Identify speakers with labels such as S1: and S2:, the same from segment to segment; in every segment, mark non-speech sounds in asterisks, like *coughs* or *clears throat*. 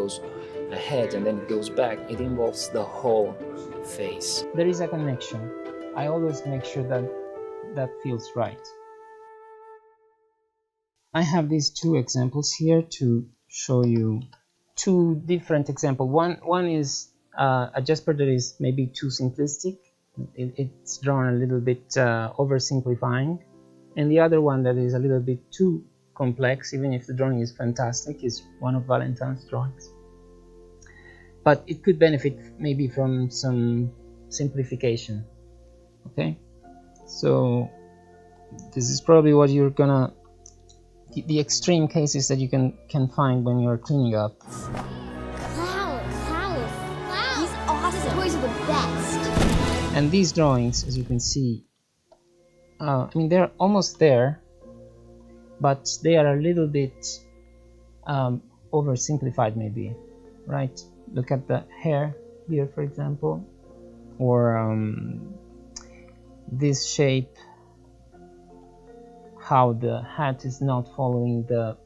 S1: goes ahead and then it goes back. It involves the whole face.
S2: There is a connection. I always make sure that that feels right. I have these two examples here to show you two different examples. One one is uh, a Jesper that is maybe too simplistic. It, it's drawn a little bit uh, oversimplifying, and the other one that is a little bit too complex, even if the drawing is fantastic, is one of Valentine's drawings. But it could benefit maybe from some simplification. Okay, so this is probably what you're gonna the, the extreme cases that you can can find when you're cleaning up.
S3: He's awesome. Toys are the best.
S2: And these drawings, as you can see, uh, I mean they're almost there, but they are a little bit um, oversimplified, maybe, right? Look at the hair here, for example, or um, this shape how the hat is not following the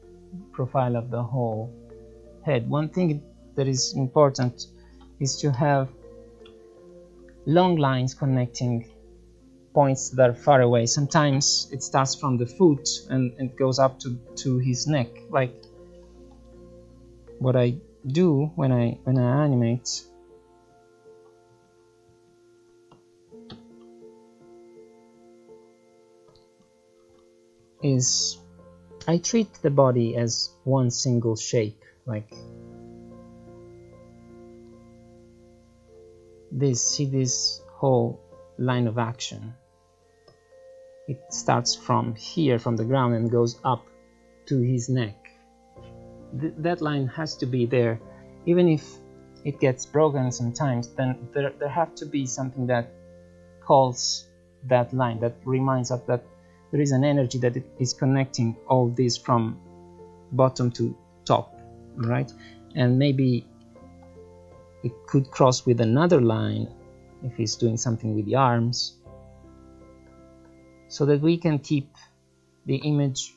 S2: profile of the whole head. One thing that is important is to have long lines connecting points that are far away. Sometimes it starts from the foot and, it goes up to, to his neck, like what I do when I when I animate is I treat the body as one single shape, like this, see this whole line of action. It starts from here, from the ground, and goes up to his neck. Th that line has to be there. Even if it gets broken sometimes, then there, there have to be something that calls that line, that reminds us that there is an energy that is connecting all this from bottom to top right and maybe it could cross with another line if he's doing something with the arms so that we can keep the image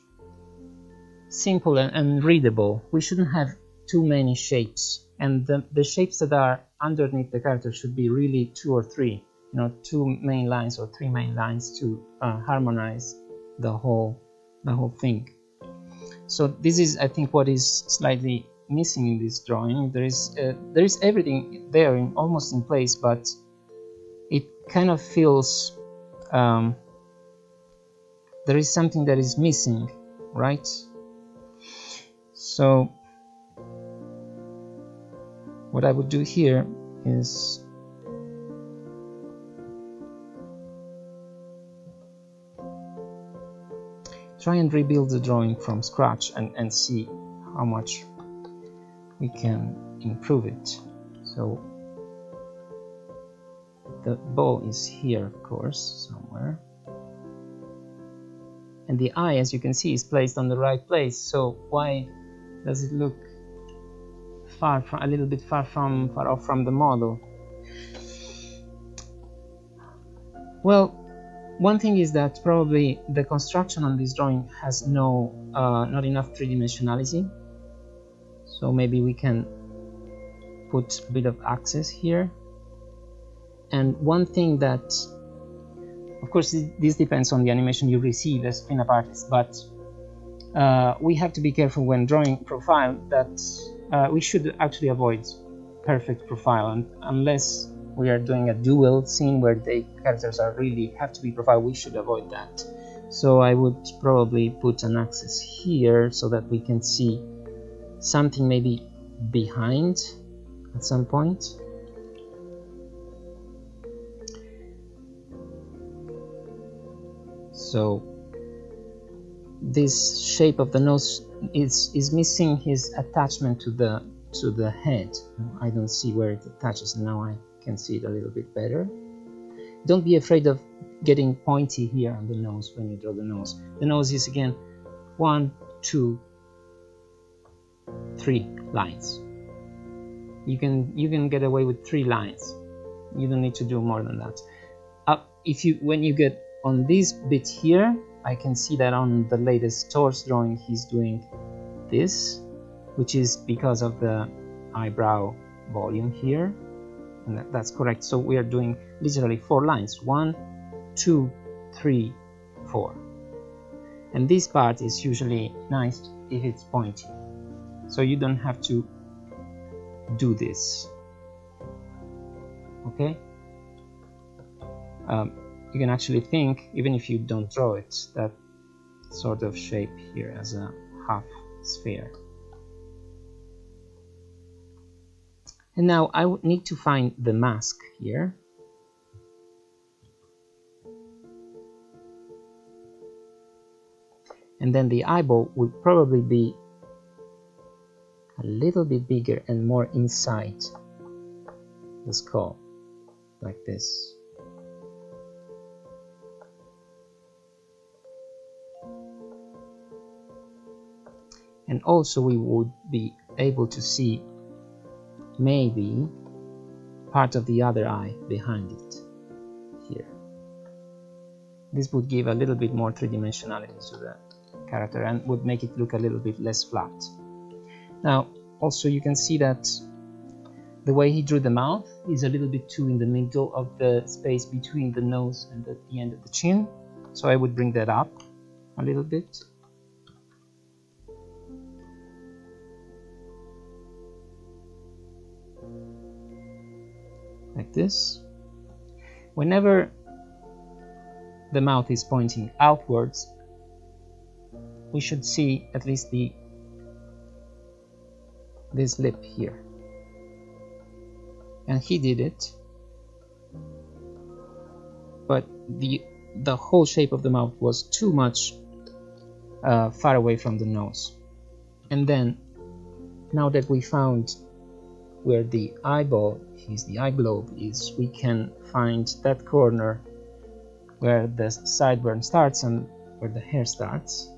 S2: simple and, and readable. We shouldn't have too many shapes. And the, the shapes that are underneath the character should be really two or three you know two main lines or three main lines to uh, harmonize the whole the whole thing. So this is i think what is slightly missing in this drawing. There is uh, there is everything there in almost in place but it kind of feels um, there is something that is missing right? So what I would do here is try and rebuild the drawing from scratch and, and see how much we can improve it. So the ball is here of course somewhere and the eye as you can see is placed on the right place. So why does it look far from a little bit far from far off from the model? Well one thing is that probably the construction on this drawing has no uh, not enough three-dimensionality. So maybe we can put a bit of axis here. And one thing that of course this depends on the animation you receive as cleanup artist but uh, we have to be careful when drawing profile that uh, we should actually avoid perfect profile and unless we are doing a dual scene where the characters are really have to be profiled we should avoid that. So I would probably put an axis here so that we can see something maybe behind at some point so this shape of the nose is is missing his attachment to the to the head I don't see where it attaches now I can see it a little bit better. Don't be afraid of getting pointy here on the nose when you draw the nose. The nose is again one, two, three lines. You can you can get away with three lines. You don't need to do more than that. Uh, if you when you get on this bit here, I can see that on the latest Thor's drawing he's doing this, which is because of the eyebrow volume here. And that, that's correct. So we are doing literally four lines. One two three four. And this part is usually nice if it's pointy. So you don't have to do this. Okay? Um, you can actually think even if you don't draw it that sort of shape here as a half sphere. And now I would need to find the mask here. And then the eyeball will probably be a little bit bigger and more inside the skull like this and also we would be able to see maybe part of the other eye behind it here. This would give a little bit more three-dimensionality to the character and would make it look a little bit less flat. Now also you can see that the way he drew the mouth is a little bit too in the middle of the space between the nose and the, the end of the chin. So I would bring that up a little bit like this. Whenever the mouth is pointing outwards, we should see at least the this lip here. And he did it. But the the whole shape of the mouth was too much uh, far away from the nose. And then, now that we found where the eyeball is, the eye globe is, we can find that corner where the sideburn starts and where the hair starts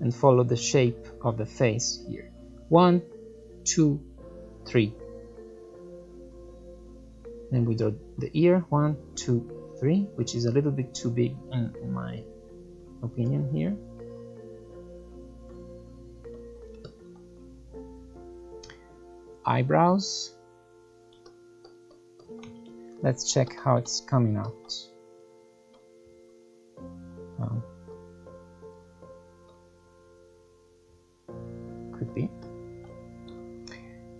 S2: and follow the shape of the face here. One, two, three. Then we draw the ear, one, two, three, which is a little bit too big in, in my opinion here. Eyebrows. Let's check how it's coming out. Could be.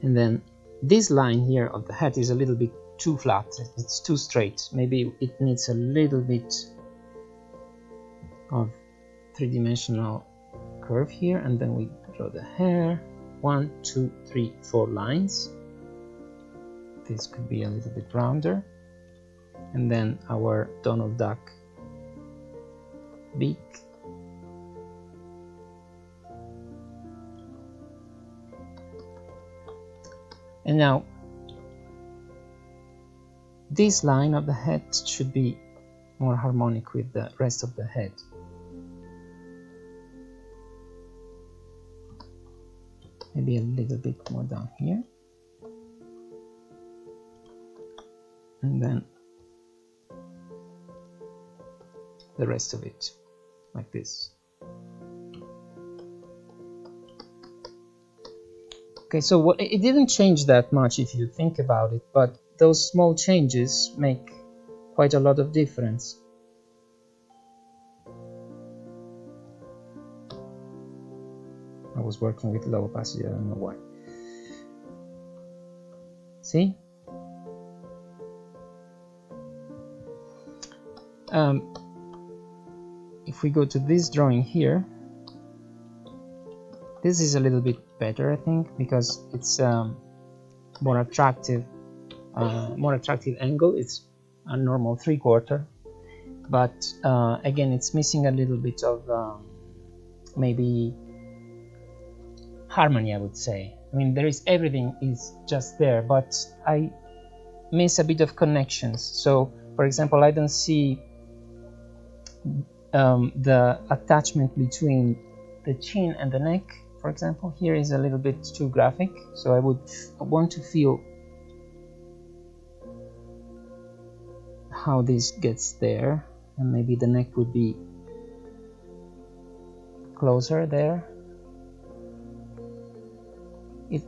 S2: And then this line here of the head is a little bit too flat. It's too straight. Maybe it needs a little bit of three-dimensional curve here and then we draw the hair one two three four lines. This could be a little bit rounder. And then our Donald Duck. Beak and now this line of the head should be more harmonic with the rest of the head maybe a little bit more down here. And then the rest of it like this. Okay so what, it didn't change that much if you think about it but those small changes make quite a lot of difference was working with low opacity, I don't know why. See? Um, if we go to this drawing here, this is a little bit better, I think, because it's um, more attractive, uh, more attractive angle. It's a normal three quarter, but uh, again, it's missing a little bit of um, maybe harmony I would say. I mean there is everything is just there but I miss a bit of connections. So for example I don't see um, the attachment between the chin and the neck for example. Here is a little bit too graphic so I would want to feel how this gets there and maybe the neck would be closer there it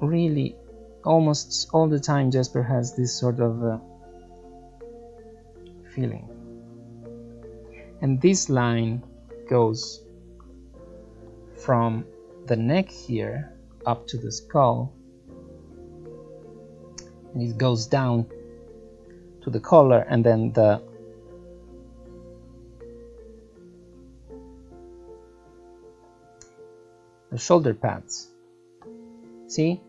S2: really almost all the time Jesper has this sort of uh, feeling. And this line goes from the neck here up to the skull and it goes down to the collar and then the the shoulder pads see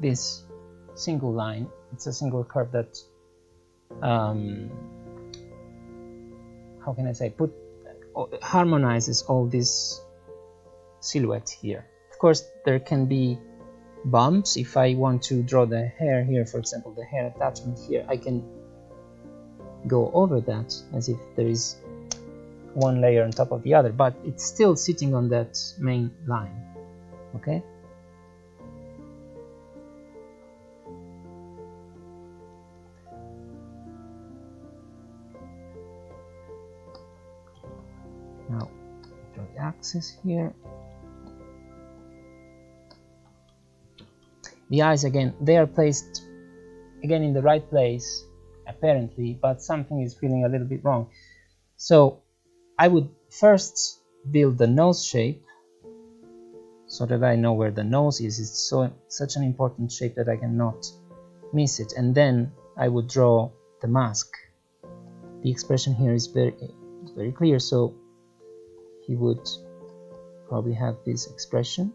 S2: this single line it's a single curve that um, how can I say put harmonizes all this silhouette here. Of course there can be bumps. If I want to draw the hair here for example the hair attachment here I can go over that as if there is one layer on top of the other but it's still sitting on that main line okay? Now draw the axis here. The eyes again they are placed again in the right place apparently but something is feeling a little bit wrong. So I would first build the nose shape so that I know where the nose is. It's so such an important shape that I cannot miss it. And then I would draw the mask. The expression here is very very clear, so he would probably have this expression.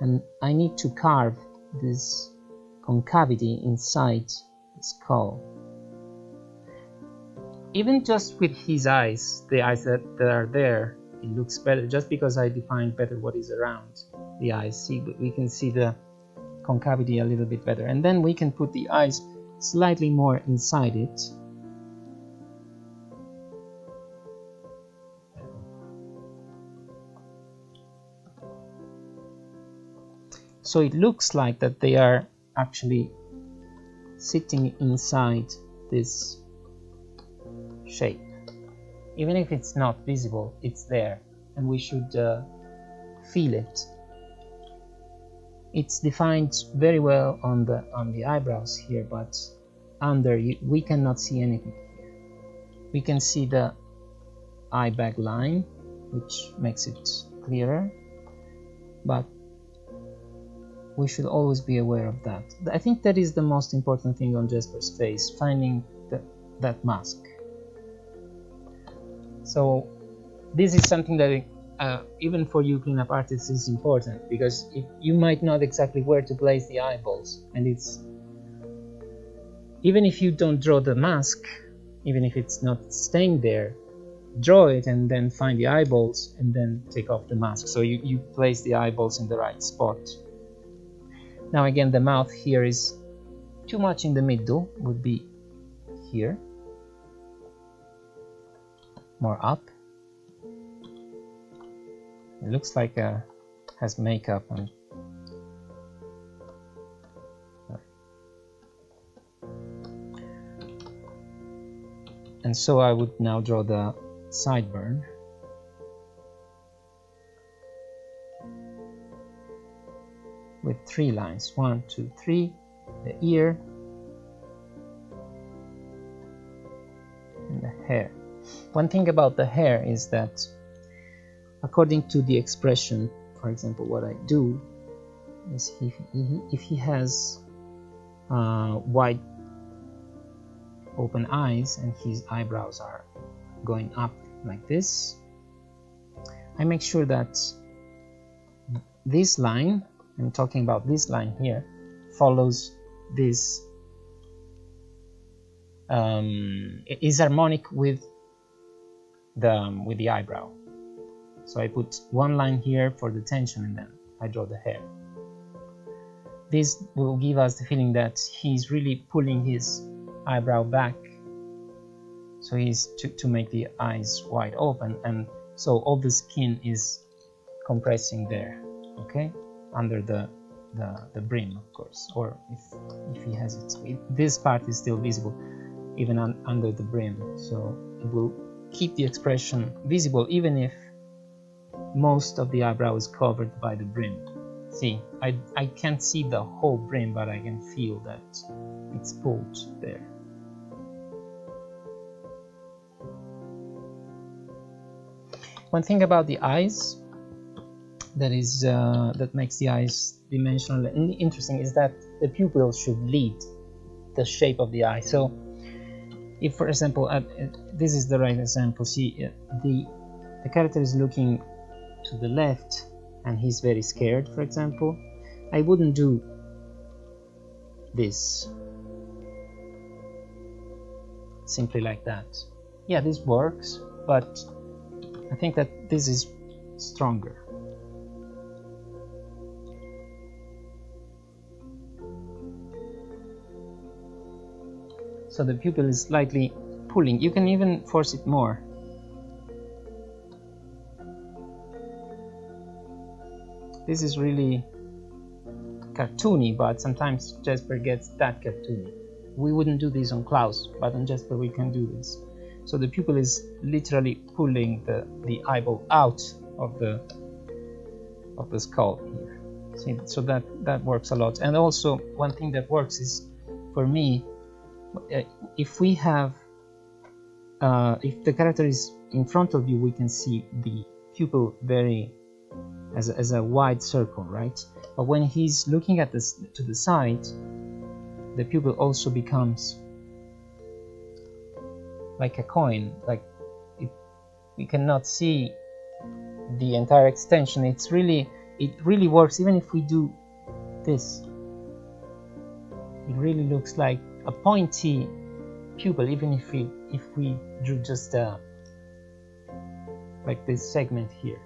S2: And I need to carve this concavity inside the skull even just with his eyes, the eyes that, that are there, it looks better just because I defined better what is around the eyes. See, we can see the concavity a little bit better. And then we can put the eyes slightly more inside it. So it looks like that they are actually sitting inside this shape. Even if it's not visible, it's there and we should uh, feel it. It's defined very well on the on the eyebrows here, but under we cannot see anything here. We can see the eye bag line, which makes it clearer, but we should always be aware of that. I think that is the most important thing on Jesper's face, finding the, that mask so this is something that uh, even for you cleanup artists is important because you might not exactly where to place the eyeballs and it's even if you don't draw the mask even if it's not staying there draw it and then find the eyeballs and then take off the mask. So you, you place the eyeballs in the right spot. Now again the mouth here is too much in the middle would be here more up. It looks like uh, has makeup and and so I would now draw the sideburn. With three lines. One two three the ear and the hair one thing about the hair is that according to the expression, for example, what I do is if he, if he has uh, wide open eyes and his eyebrows are going up like this, I make sure that this line, I'm talking about this line here, follows this um, is harmonic with the um, with the eyebrow. So I put one line here for the tension and then I draw the hair. This will give us the feeling that he's really pulling his eyebrow back. So he's to, to make the eyes wide open and so all the skin is compressing there okay? Under the the, the brim of course or if, if he has it. This part is still visible even un, under the brim. So it will keep the expression visible even if most of the eyebrow is covered by the brim. See I, I can't see the whole brim but I can feel that it's pulled there. One thing about the eyes that is uh, that makes the eyes dimensional and interesting is that the pupil should lead the shape of the eye. So if for example uh, this is the right example see uh, the the character is looking to the left and he's very scared for example. I wouldn't do this. Simply like that. Yeah this works but I think that this is stronger so the pupil is slightly pulling. You can even force it more. This is really cartoony but sometimes Jesper gets that cartoony. We wouldn't do this on Klaus but on Jesper we can do this. So the pupil is literally pulling the, the eyeball out of the of the skull here. See, so that that works a lot. And also one thing that works is for me if we have uh, if the character is in front of you we can see the pupil very as a, as a wide circle right? But when he's looking at this to the side the pupil also becomes like a coin like it, we cannot see the entire extension. It's really it really works. Even if we do this it really looks like a pointy pupil even if we if we drew just a like this segment here.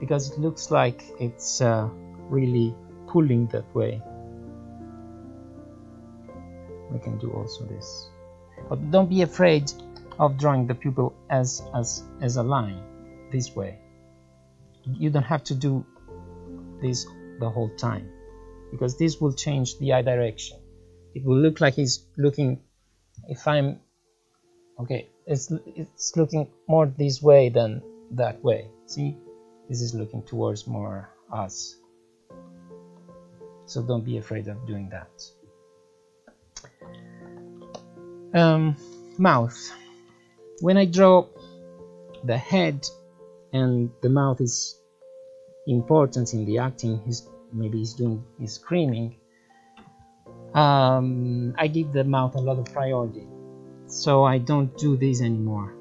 S2: Because it looks like it's uh, really pulling that way. We can do also this. But don't be afraid of drawing the pupil as as as a line this way. You don't have to do this the whole time because this will change the eye direction it will look like he's looking if I'm okay it's it's looking more this way than that way. See? This is looking towards more us. So don't be afraid of doing that. Um, mouth. When I draw the head and the mouth is important in the acting he's maybe he's doing he's screaming um, I give the mouth a lot of priority. So I don't do this anymore.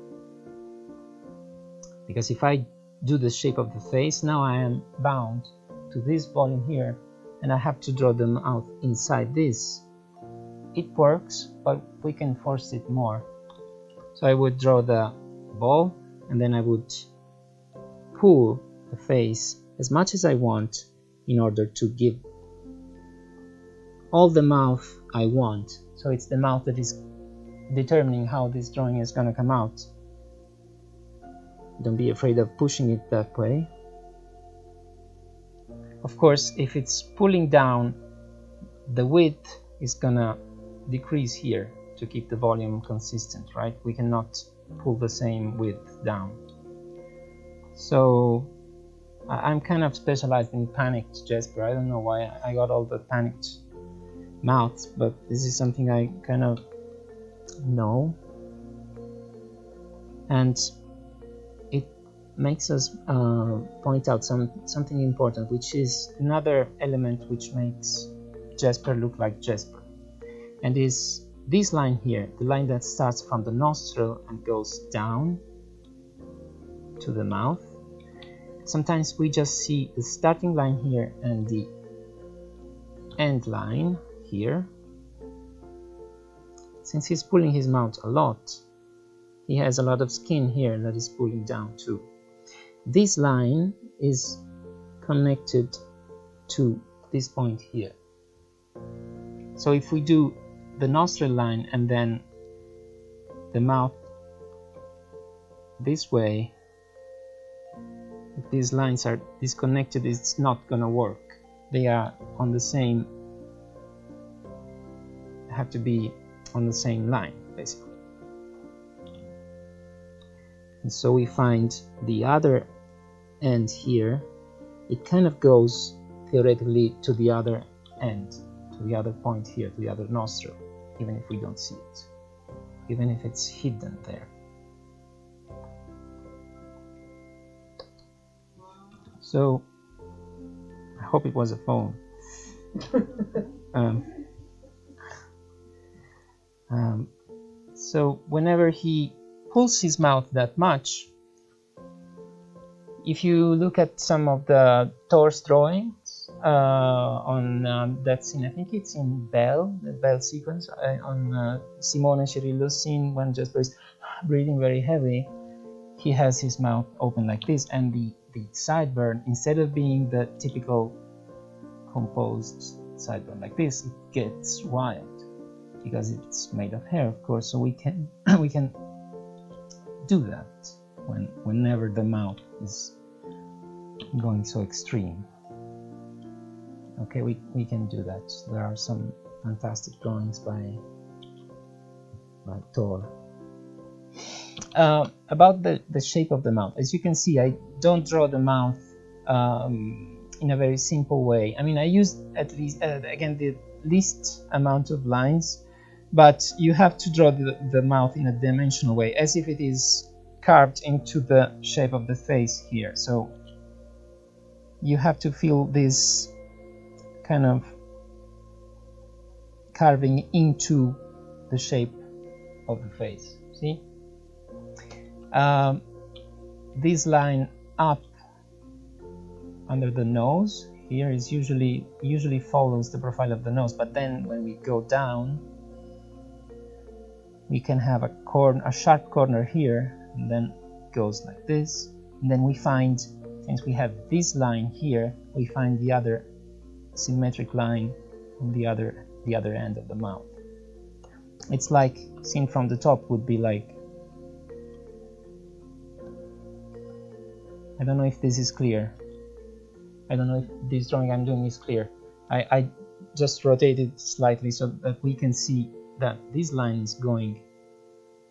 S2: Because if I do the shape of the face now I am bound to this volume here and I have to draw them out inside this. It works but we can force it more. So I would draw the ball and then I would pull the face as much as I want in order to give all the mouth I want. So it's the mouth that is determining how this drawing is gonna come out. Don't be afraid of pushing it that way. Of course if it's pulling down the width is gonna decrease here to keep the volume consistent right? We cannot pull the same width down. So I'm kind of specialized in panicked Jesper I don't know why I got all the panicked mouths but this is something I kind of know and it makes us uh, point out some something important which is another element which makes Jesper look like Jesper. and is this line here, the line that starts from the nostril and goes down to the mouth. Sometimes we just see the starting line here and the end line here. Since he's pulling his mouth a lot, he has a lot of skin here that is pulling down too. This line is connected to this point here. So if we do the nostril line and then the mouth this way if these lines are disconnected it's not gonna work they are on the same have to be on the same line basically and so we find the other end here, it kind of goes theoretically to the other end, to the other point here, to the other nostril, even if we don't see it, even if it's hidden there. So, I hope it was a phone. *laughs* um, um, so whenever he pulls his mouth that much, if you look at some of the Thor's drawings uh, on uh, that scene, I think it's in Belle, the Belle sequence, uh, on uh, Simone Cirillo's scene when Jesper is breathing very heavy, he has his mouth open like this, and the, the sideburn, instead of being the typical composed sideburn like this, it gets wild because it's made of hair, of course. So we can *clears throat* we can do that when whenever the mouth is going so extreme. Okay, we, we can do that. There are some fantastic drawings by by Thor. Uh, about the, the shape of the mouth, as you can see, I don't draw the mouth um, in a very simple way. I mean, I use at least, uh, again, the least amount of lines, but you have to draw the, the mouth in a dimensional way, as if it is carved into the shape of the face here. So you have to feel this kind of carving into the shape of the face. See? Um, this line up under the nose here is usually usually follows the profile of the nose, but then when we go down, we can have a a sharp corner here, and then goes like this. And then we find, since we have this line here, we find the other symmetric line on the other the other end of the mouth. It's like seen from the top would be like I don't know if this is clear. I don't know if this drawing I'm doing is clear. I, I just rotated slightly so that we can see that this line is going.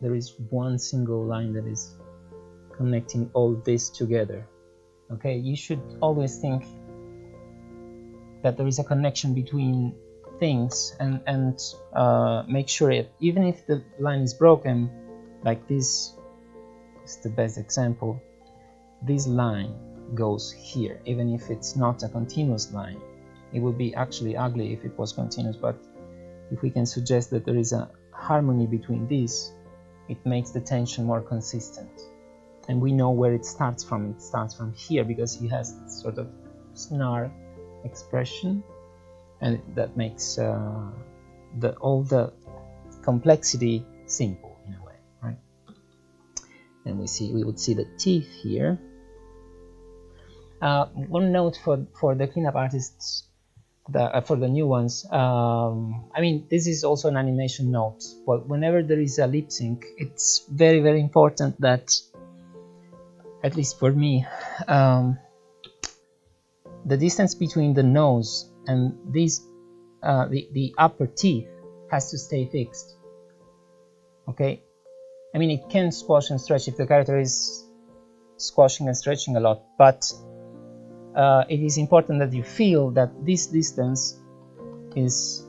S2: There is one single line that is connecting all this together. Okay, you should always think that there is a connection between things and and uh, make sure it even if the line is broken like this is the best example this line goes here even if it's not a continuous line it would be actually ugly if it was continuous but if we can suggest that there is a harmony between these it makes the tension more consistent. And we know where it starts from. It starts from here because he has sort of snark expression and that makes uh, the all the complexity simple in a way right? And we see we would see the teeth here. Uh, one note for for the cleanup artists the, uh, for the new ones um, I mean this is also an animation note but whenever there is a lip sync it's very very important that at least for me um, the distance between the nose and these uh, the, the upper teeth has to stay fixed okay? I mean it can squash and stretch if the character is squashing and stretching a lot but uh, it is important that you feel that this distance is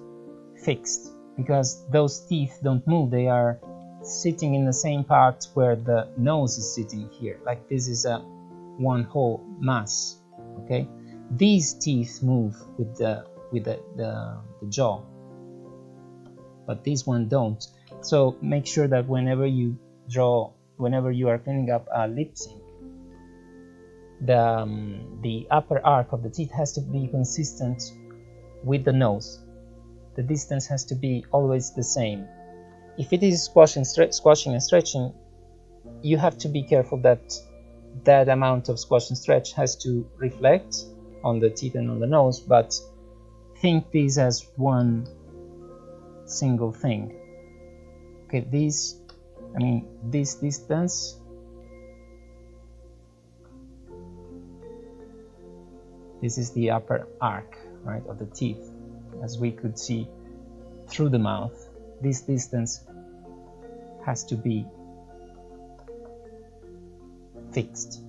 S2: fixed because those teeth don't move. They are sitting in the same part where the nose is sitting here. Like this is a one whole mass okay? These teeth move with the with the, the, the jaw but these one don't. So make sure that whenever you draw whenever you are cleaning up a lip sync the um, the upper arc of the teeth has to be consistent with the nose the distance has to be always the same if it is squashing, squashing and stretching you have to be careful that that amount of squash and stretch has to reflect on the teeth and on the nose, but think these as one single thing. Okay, this, I mean, this distance this is the upper arc, right, of the teeth, as we could see through the mouth. This distance has to be fixed.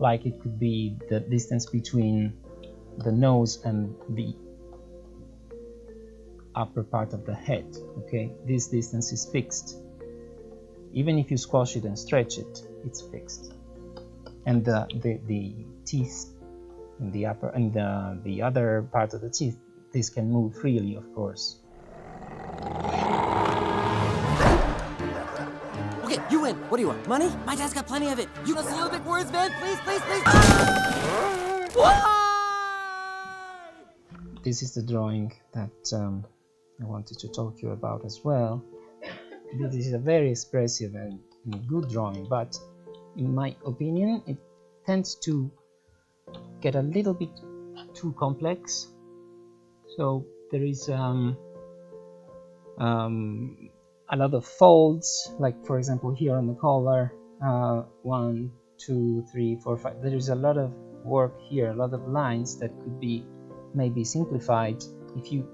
S2: like it could be the distance between the nose and the upper part of the head okay this distance is fixed even if you squash it and stretch it it's fixed and the the, the teeth in the upper and the, the other part of the teeth this can move freely of course
S4: Okay, you win. What do you want? Money? My dad's got plenty of it. You know some big words, man? Please, please, please. Why?
S2: this is the drawing that um, I wanted to talk to you about as well. This is a very expressive and good drawing, but in my opinion, it tends to get a little bit too complex. So there is um, um, a lot of folds, like for example here on the collar, uh, one, two, three, four, five. There is a lot of work here, a lot of lines that could be maybe simplified if you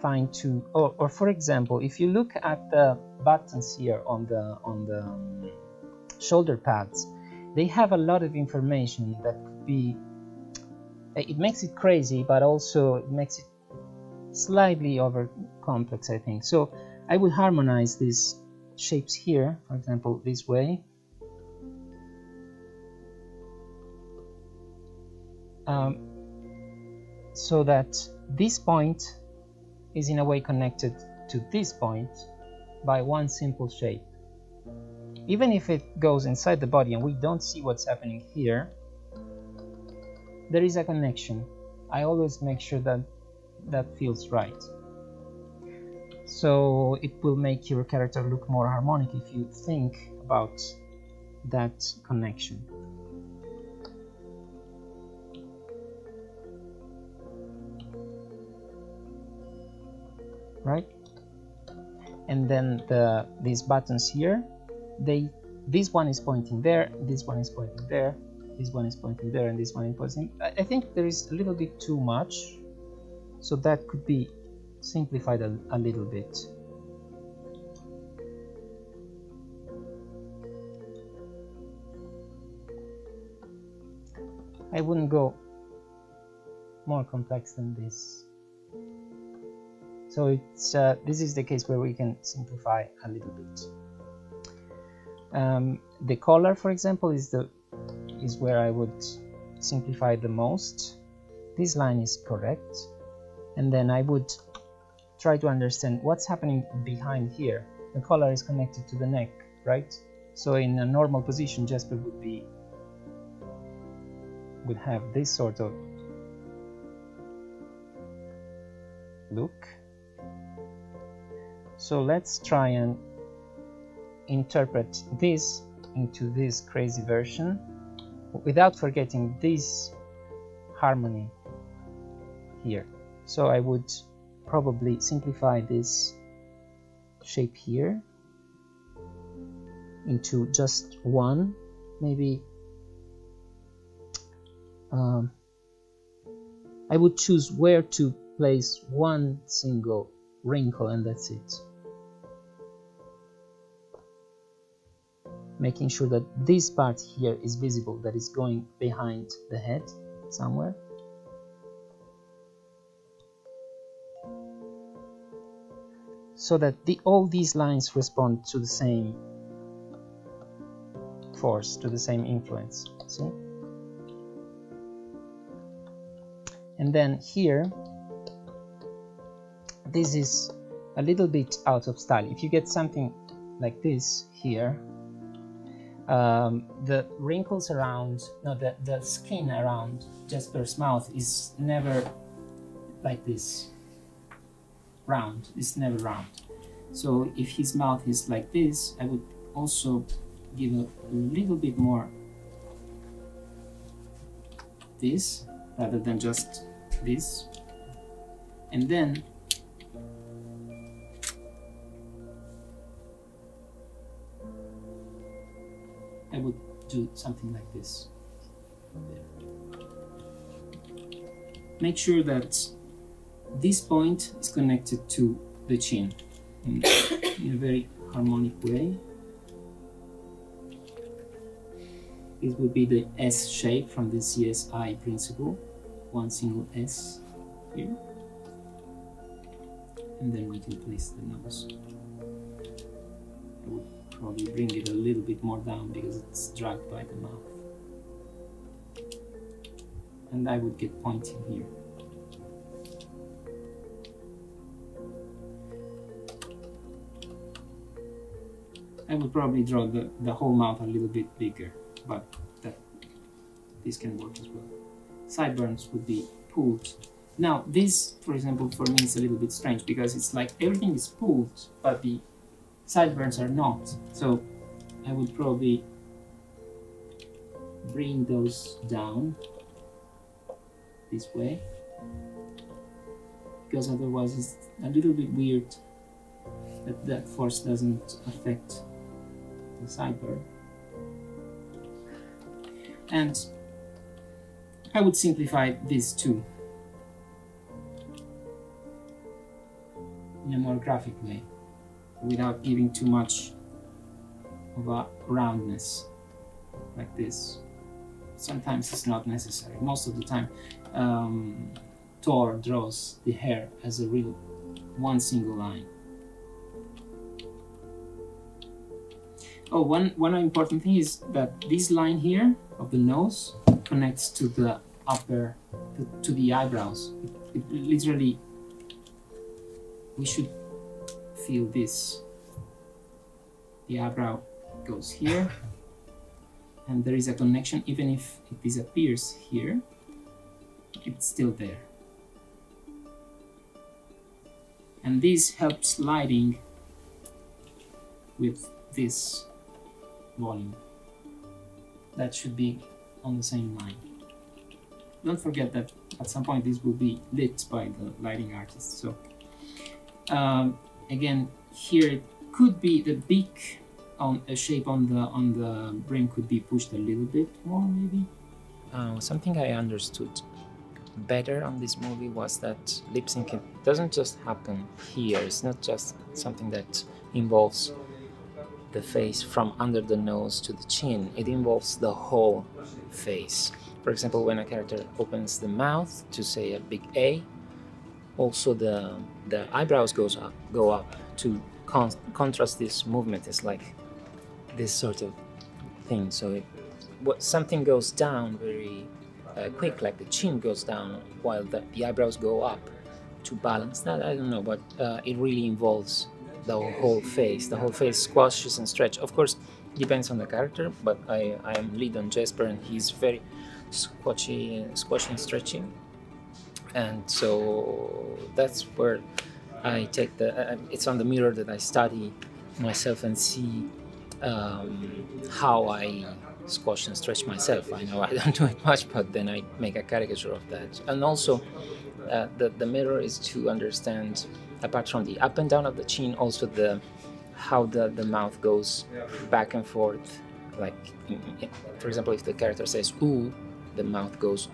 S2: find to, or, or for example, if you look at the buttons here on the on the um, shoulder pads, they have a lot of information that could be. It makes it crazy, but also it makes it slightly over complex, I think. So I would harmonize these shapes here, for example, this way. Um, so that this point is in a way connected to this point by one simple shape. Even if it goes inside the body and we don't see what's happening here, there is a connection. I always make sure that that feels right. So it will make your character look more harmonic if you think about that connection. Right? And then the these buttons here, they this one is pointing there, this one is pointing there, this one is pointing there, and this one is pointing. I, I think there is a little bit too much, so that could be simplified a, a little bit. I wouldn't go more complex than this. So it's uh, this is the case where we can simplify a little bit. Um, the collar, for example, is the is where I would simplify the most. This line is correct, and then I would try to understand what's happening behind here. The collar is connected to the neck, right? So in a normal position, Jesper would be would have this sort of look. So let's try and interpret this into this crazy version without forgetting this harmony here. So I would probably simplify this shape here into just one maybe um, I would choose where to place one single wrinkle and that's it making sure that this part here is visible that is going behind the head somewhere so that the, all these lines respond to the same force, to the same influence. See? And then here, this is a little bit out of style. If you get something like this here, um, the wrinkles around, no, the, the skin around Jesper's mouth is never like this round it's never round. So if his mouth is like this I would also give a little bit more this rather than just this. And then would do something like this. Make sure that this point is connected to the chin in, *coughs* in a very harmonic way. this would be the S shape from the CSI principle. One single S here. And then we can place the nose probably bring it a little bit more down because it's dragged by the mouth and I would get pointing here I would probably draw the, the whole mouth a little bit bigger, but that this can work as well. Sideburns would be pulled. Now this, for example, for me is a little bit strange because it's like everything is pulled, but the sideburns are not. So I would probably bring those down this way because otherwise it's a little bit weird that that force doesn't affect the sideburn. And I would simplify these two in a more graphic way without giving too much of a roundness like this. Sometimes it's not necessary. Most of the time, um, Thor draws the hair as a real one single line. Oh, one, one important thing is that this line here of the nose connects to the upper, to, to the eyebrows. It, it literally, we should feel this. The eyebrow goes here, and there is a connection, even if it disappears here, it's still there. And this helps lighting with this volume. That should be on the same line. Don't forget that at some point this will be lit by the lighting artist. So um, again, here it could be the beak on a shape on the on the brim could be pushed a little bit more, maybe.
S1: Uh, something I understood better on this movie was that lip syncing doesn't just happen here. It's not just something that involves the face from under the nose to the chin. It involves the whole face. For example, when a character opens the mouth to say a big A, also the the eyebrows goes up, go up to con contrast this movement. It's like this sort of thing. So it, what something goes down very uh, quick, like the chin goes down while the, the eyebrows go up to balance that. I don't know, but uh, it really involves the whole face. The whole face squashes and stretch. Of course, depends on the character, but I, I am lead on Jesper and he's very squashy, and stretching. And so that's where I take the, it's on the mirror that I study myself and see um, how I squash and stretch myself. I know I *laughs* don't do it much, but then I make a caricature of that. And also, uh, the, the mirror is to understand apart from the up and down of the chin, also the how the, the mouth goes back and forth. Like, for example, if the character says ooh, the mouth goes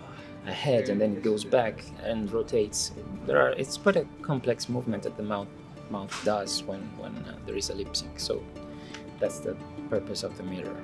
S1: ahead and then it goes back and rotates. There are it's quite a complex movement that the mouth mouth does when when uh, there is a lip sync. So that's the purpose of the mirror.